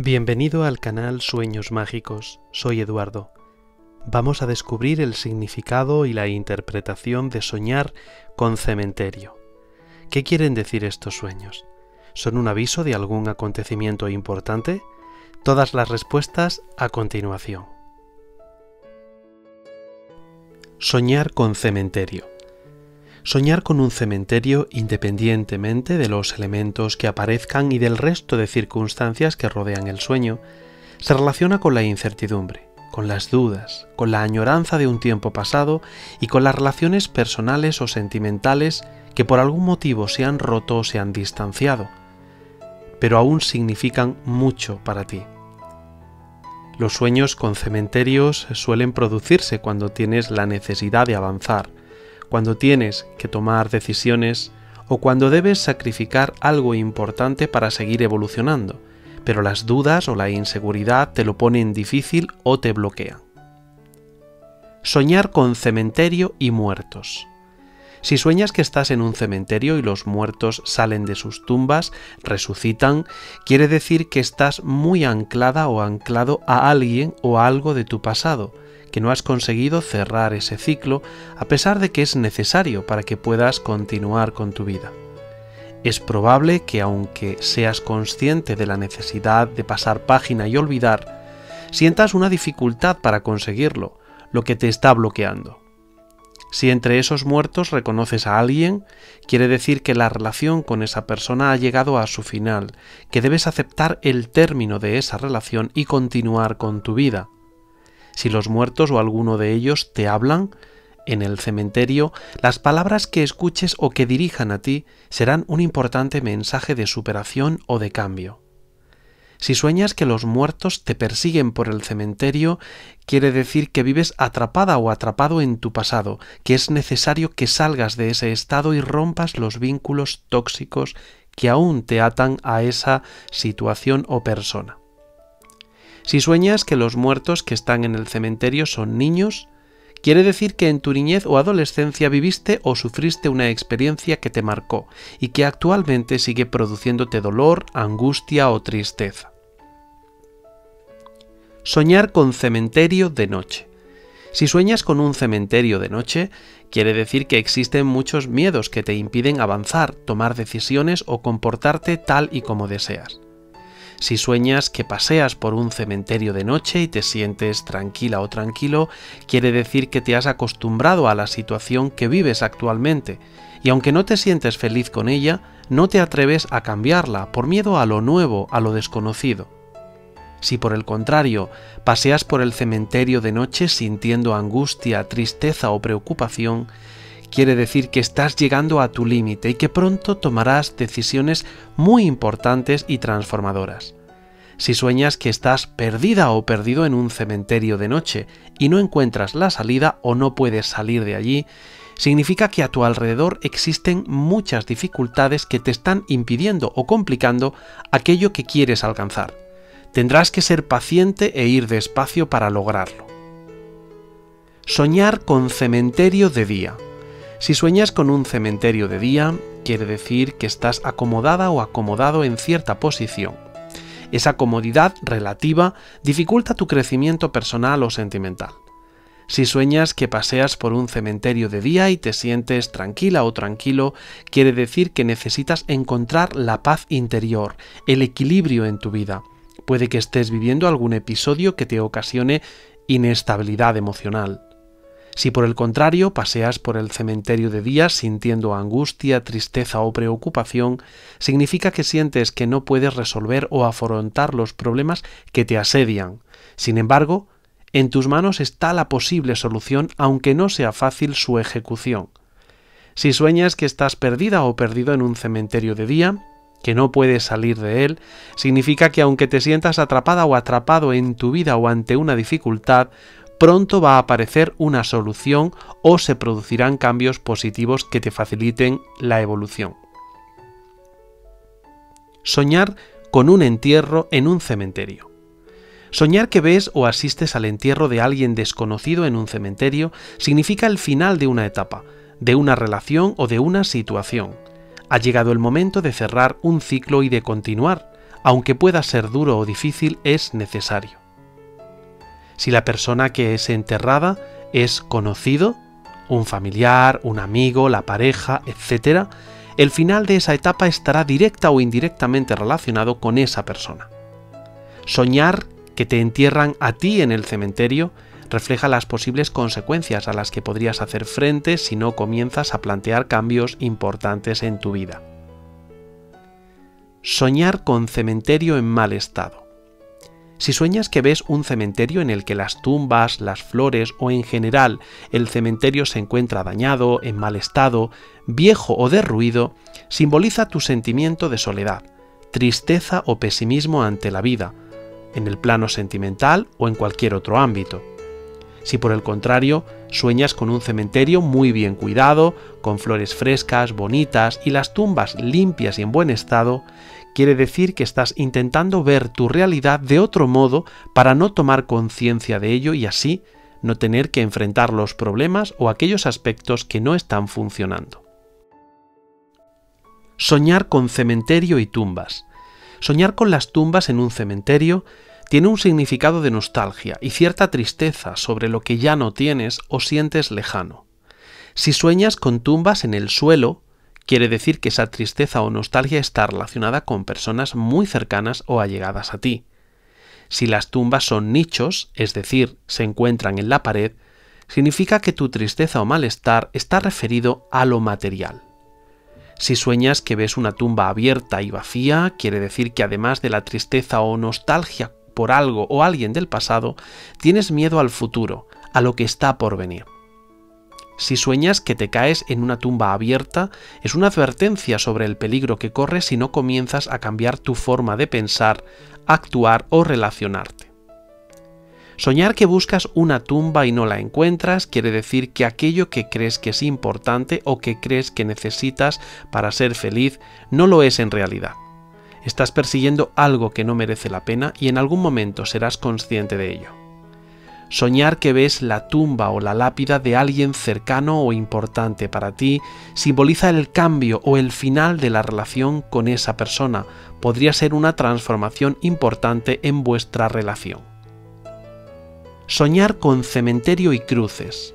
Bienvenido al canal Sueños Mágicos, soy Eduardo. Vamos a descubrir el significado y la interpretación de soñar con cementerio. ¿Qué quieren decir estos sueños? ¿Son un aviso de algún acontecimiento importante? Todas las respuestas a continuación. Soñar con cementerio. Soñar con un cementerio independientemente de los elementos que aparezcan y del resto de circunstancias que rodean el sueño, se relaciona con la incertidumbre, con las dudas, con la añoranza de un tiempo pasado y con las relaciones personales o sentimentales que por algún motivo se han roto o se han distanciado, pero aún significan mucho para ti. Los sueños con cementerios suelen producirse cuando tienes la necesidad de avanzar, cuando tienes que tomar decisiones o cuando debes sacrificar algo importante para seguir evolucionando, pero las dudas o la inseguridad te lo ponen difícil o te bloquean. Soñar con cementerio y muertos. Si sueñas que estás en un cementerio y los muertos salen de sus tumbas, resucitan, quiere decir que estás muy anclada o anclado a alguien o a algo de tu pasado, no has conseguido cerrar ese ciclo a pesar de que es necesario para que puedas continuar con tu vida. Es probable que aunque seas consciente de la necesidad de pasar página y olvidar, sientas una dificultad para conseguirlo, lo que te está bloqueando. Si entre esos muertos reconoces a alguien, quiere decir que la relación con esa persona ha llegado a su final, que debes aceptar el término de esa relación y continuar con tu vida. Si los muertos o alguno de ellos te hablan, en el cementerio, las palabras que escuches o que dirijan a ti serán un importante mensaje de superación o de cambio. Si sueñas que los muertos te persiguen por el cementerio, quiere decir que vives atrapada o atrapado en tu pasado, que es necesario que salgas de ese estado y rompas los vínculos tóxicos que aún te atan a esa situación o persona. Si sueñas que los muertos que están en el cementerio son niños, quiere decir que en tu niñez o adolescencia viviste o sufriste una experiencia que te marcó y que actualmente sigue produciéndote dolor, angustia o tristeza. Soñar con cementerio de noche. Si sueñas con un cementerio de noche, quiere decir que existen muchos miedos que te impiden avanzar, tomar decisiones o comportarte tal y como deseas. Si sueñas que paseas por un cementerio de noche y te sientes tranquila o tranquilo, quiere decir que te has acostumbrado a la situación que vives actualmente, y aunque no te sientes feliz con ella, no te atreves a cambiarla por miedo a lo nuevo, a lo desconocido. Si por el contrario paseas por el cementerio de noche sintiendo angustia, tristeza o preocupación, quiere decir que estás llegando a tu límite y que pronto tomarás decisiones muy importantes y transformadoras. Si sueñas que estás perdida o perdido en un cementerio de noche y no encuentras la salida o no puedes salir de allí, significa que a tu alrededor existen muchas dificultades que te están impidiendo o complicando aquello que quieres alcanzar. Tendrás que ser paciente e ir despacio para lograrlo. Soñar con cementerio de día. Si sueñas con un cementerio de día, quiere decir que estás acomodada o acomodado en cierta posición. Esa comodidad relativa dificulta tu crecimiento personal o sentimental. Si sueñas que paseas por un cementerio de día y te sientes tranquila o tranquilo, quiere decir que necesitas encontrar la paz interior, el equilibrio en tu vida. Puede que estés viviendo algún episodio que te ocasione inestabilidad emocional. Si por el contrario paseas por el cementerio de día sintiendo angustia, tristeza o preocupación, significa que sientes que no puedes resolver o afrontar los problemas que te asedian. Sin embargo, en tus manos está la posible solución aunque no sea fácil su ejecución. Si sueñas que estás perdida o perdido en un cementerio de día, que no puedes salir de él, significa que aunque te sientas atrapada o atrapado en tu vida o ante una dificultad, pronto va a aparecer una solución o se producirán cambios positivos que te faciliten la evolución. Soñar con un entierro en un cementerio. Soñar que ves o asistes al entierro de alguien desconocido en un cementerio significa el final de una etapa, de una relación o de una situación. Ha llegado el momento de cerrar un ciclo y de continuar, aunque pueda ser duro o difícil, es necesario. Si la persona que es enterrada es conocido, un familiar, un amigo, la pareja, etc., el final de esa etapa estará directa o indirectamente relacionado con esa persona. Soñar que te entierran a ti en el cementerio refleja las posibles consecuencias a las que podrías hacer frente si no comienzas a plantear cambios importantes en tu vida. Soñar con cementerio en mal estado. Si sueñas que ves un cementerio en el que las tumbas, las flores o en general el cementerio se encuentra dañado, en mal estado, viejo o derruido, simboliza tu sentimiento de soledad, tristeza o pesimismo ante la vida, en el plano sentimental o en cualquier otro ámbito. Si por el contrario sueñas con un cementerio muy bien cuidado, con flores frescas, bonitas y las tumbas limpias y en buen estado, quiere decir que estás intentando ver tu realidad de otro modo para no tomar conciencia de ello y así no tener que enfrentar los problemas o aquellos aspectos que no están funcionando. Soñar con cementerio y tumbas. Soñar con las tumbas en un cementerio tiene un significado de nostalgia y cierta tristeza sobre lo que ya no tienes o sientes lejano. Si sueñas con tumbas en el suelo, quiere decir que esa tristeza o nostalgia está relacionada con personas muy cercanas o allegadas a ti. Si las tumbas son nichos, es decir, se encuentran en la pared, significa que tu tristeza o malestar está referido a lo material. Si sueñas que ves una tumba abierta y vacía, quiere decir que además de la tristeza o nostalgia por algo o alguien del pasado, tienes miedo al futuro, a lo que está por venir. Si sueñas que te caes en una tumba abierta, es una advertencia sobre el peligro que corres si no comienzas a cambiar tu forma de pensar, actuar o relacionarte. Soñar que buscas una tumba y no la encuentras quiere decir que aquello que crees que es importante o que crees que necesitas para ser feliz no lo es en realidad. Estás persiguiendo algo que no merece la pena y en algún momento serás consciente de ello. Soñar que ves la tumba o la lápida de alguien cercano o importante para ti simboliza el cambio o el final de la relación con esa persona. Podría ser una transformación importante en vuestra relación. Soñar con cementerio y cruces.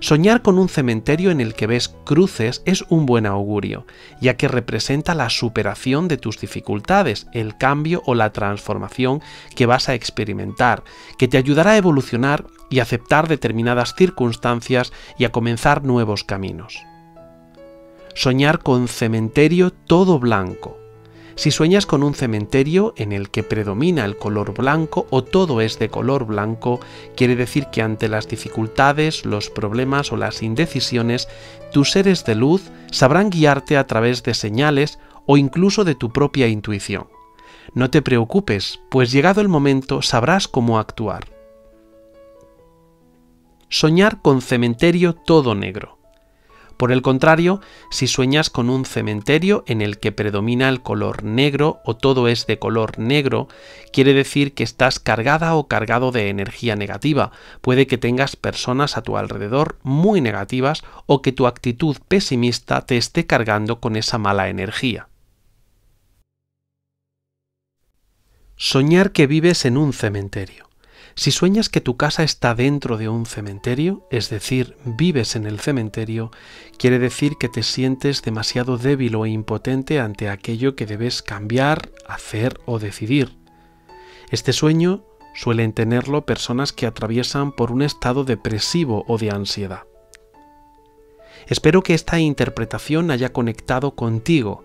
Soñar con un cementerio en el que ves cruces es un buen augurio, ya que representa la superación de tus dificultades, el cambio o la transformación que vas a experimentar, que te ayudará a evolucionar y aceptar determinadas circunstancias y a comenzar nuevos caminos. Soñar con cementerio todo blanco. Si sueñas con un cementerio en el que predomina el color blanco o todo es de color blanco, quiere decir que ante las dificultades, los problemas o las indecisiones, tus seres de luz sabrán guiarte a través de señales o incluso de tu propia intuición. No te preocupes, pues llegado el momento sabrás cómo actuar. Soñar con cementerio todo negro. Por el contrario, si sueñas con un cementerio en el que predomina el color negro o todo es de color negro, quiere decir que estás cargada o cargado de energía negativa. Puede que tengas personas a tu alrededor muy negativas o que tu actitud pesimista te esté cargando con esa mala energía. Soñar que vives en un cementerio. Si sueñas que tu casa está dentro de un cementerio, es decir, vives en el cementerio, quiere decir que te sientes demasiado débil o impotente ante aquello que debes cambiar, hacer o decidir. Este sueño suelen tenerlo personas que atraviesan por un estado depresivo o de ansiedad. Espero que esta interpretación haya conectado contigo.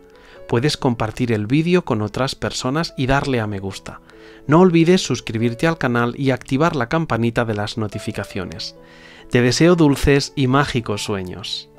Puedes compartir el vídeo con otras personas y darle a me gusta. No olvides suscribirte al canal y activar la campanita de las notificaciones. Te deseo dulces y mágicos sueños.